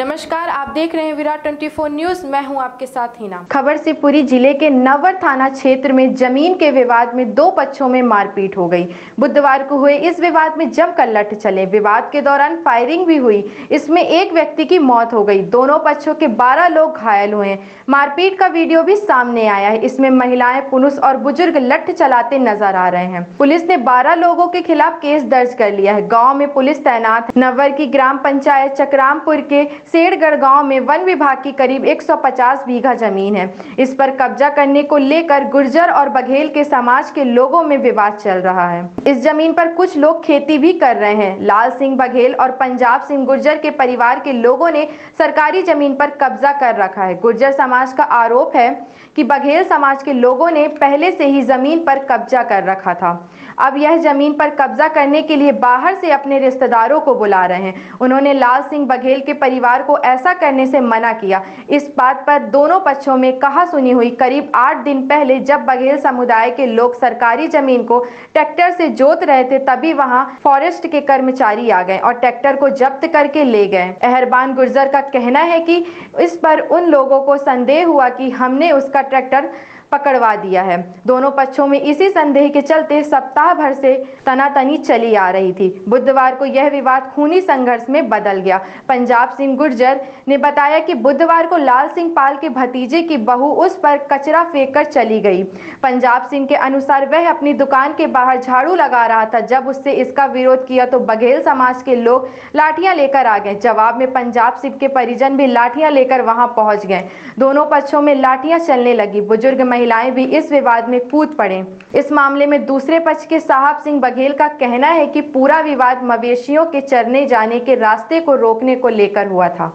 नमस्कार, आप देख रहे हैं विराट 24 न्यूज़। मैं हूँ आपके साथ हिना। खबर से पूरी ज़िले के नवर थाना क्षेत्र में ज़मीन के विवाद में दो पक्षों में मारपीट हो गई। बुधवार को हुए इस विवाद में जमकर लठ चले। विवाद के दौरान फायरिंग भी हुई। इसमें एक व्यक्ति की मौत हो गई। दोनों पक्षों के 12 लोग घायल हुए मारपीट का वीडियो भी सामने आया है। इसमें महिलाएँ, पुरुष और बुज़ुर्ग लठ चलाते नज़र आ रहे हैं। पुलिस ने बारह लोगों के खिलाफ केस दर्ज कर लिया है। गाँव में पुलिस तैनात, नवर की ग्राम पंचायत चक्रामपुर के सेठगढ़ गाँव में वन विभाग की करीब 150 बीघा ज़मीन है। इस पर कब्जा करने को लेकर गुर्जर और बघेल के समाज के लोगों में विवाद चल रहा है। इस ज़मीन पर कुछ लोग खेती भी कर रहे हैं। लाल सिंह बघेल और पंजाब सिंह गुर्जर के परिवार के लोगों ने सरकारी ज़मीन पर कब्जा कर रखा है। गुर्जर समाज का आरोप है कि बघेल समाज के लोगों ने पहले से ही ज़मीन पर कब्जा कर रखा था। अब यह ज़मीन पर कब्जा करने के लिए बाहर से अपने रिश्तेदारों को बुला रहे हैं। उन्होंने लाल सिंह बघेल के परिवार को ऐसा करने से मना किया। इस बात पर दोनों पक्षों में कहा सुनी हुई करीब आठ दिन पहले जब बघेल समुदाय के लोग सरकारी ज़मीन को ट्रैक्टर से जोत रहे थे, तभी वहाँ फॉरेस्ट के कर्मचारी आ गए और ट्रैक्टर को जब्त करके ले गए। एहरबान गुर्जर का कहना है कि इस पर उन लोगों को संदेह हुआ कि हमने उसका ट्रैक्टर पकड़वा दिया है। दोनों पक्षों में इसी संदेह के चलते सप्ताह भर से तनातनी चली आ रही थी। बुधवार को यह विवाद खूनी संघर्ष में बदल गया। पंजाब सिंह गुर्जर ने बताया कि बुधवार को लाल सिंह पाल के भतीजे की बहू उस पर कचरा फेंक कर चली गई। पंजाब सिंह के अनुसार वह अपनी दुकान के बाहर झाड़ू लगा रहा था। जब उससे इसका विरोध किया तो बघेल समाज के लोग लाठियाँ लेकर आ गए। जवाब में पंजाब सिंह के परिजन भी लाठियाँ लेकर वहाँ पहुँच गए। दोनों पक्षों में लाठियाँ चलने लगी। बुज़ुर्ग महिलाएँ भी इस विवाद में कूद पड़े। इस मामले में दूसरे पक्ष के साहब सिंह बघेल का कहना है कि पूरा विवाद मवेशियों के चरने जाने के रास्ते को रोकने को लेकर हुआ था।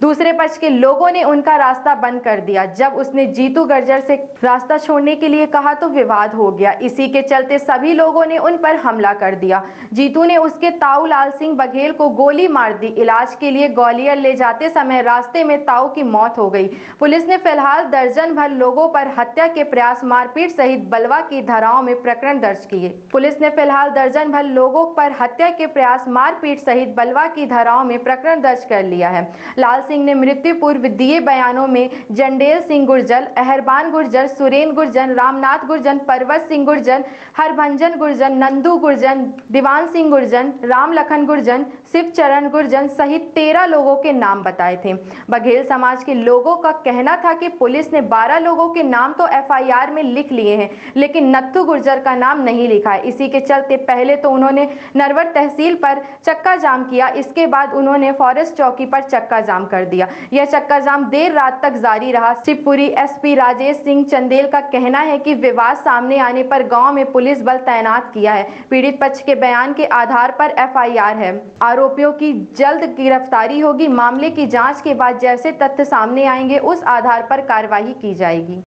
दूसरे पक्ष के लोगों ने उनका रास्ता बंद कर दिया। जब उसने जीतू गर्जर से रास्ता छोड़ने के लिए कहा तो विवाद हो गया। इसी के चलते सभी लोगों ने उन पर हमला कर दिया। जीतू ने उसके ताऊ लाल सिंह बघेल को गोली मार दी। इलाज के लिए ग्वालियर ले जाते समय रास्ते में ताऊ की मौत हो गई। पुलिस ने फ़िलहाल दर्जन भर लोगों पर हत्या के प्रयास, मारपीट सहित बलवा की धाराओं में प्रकरण दर्ज किए। पुलिस ने फ़िलहाल दर्जन भर लोगों पर हत्या के प्रयास, मारपीट सहित बलवा की धाराओं में प्रकरण दर्ज कर लिया है। लाल सिंह ने मृत्यु पूर्व दिए बयानों में जंडेल सिंह गुर्जर, अहरबान गुर्जर, सुरेन गुर्जर, रामनाथ गुर्जर, परवत सिंह गुर्जर, हरभंजन गुर्जर, नंदू गुर्जर, दीवान सिंह गुर्जर, राम लखन गुर्जर, शिव चरण गुर्जर सहित तेरह लोगों के नाम बताए थे। बघेल समाज के लोगों का कहना था कि पुलिस ने बारह लोगों के नाम तो एफआईआर में लिख लिए हैं, लेकिन नत्थु गुर्जर का नाम नहीं लिखा। है इसी के चलते पहले तो उन्होंने नरवर तहसील पर चक्का जाम किया, इसके बाद उन्होंने फॉरेस्ट चौकी पर चक्का जाम कर कर दिया। यह चक्का जाम देर रात तक जारी रहा। शिवपुरी एसपी राजेश सिंह चंदेल का कहना है कि विवाद सामने आने पर गाँव में पुलिस बल तैनात किया है। पीड़ित पक्ष के बयान के आधार पर एफआईआर है। आरोपियों की जल्द गिरफ्तारी होगी। मामले की जाँच के बाद जैसे तथ्य सामने आएँगे, उस आधार पर कार्रवाई की जाएगी।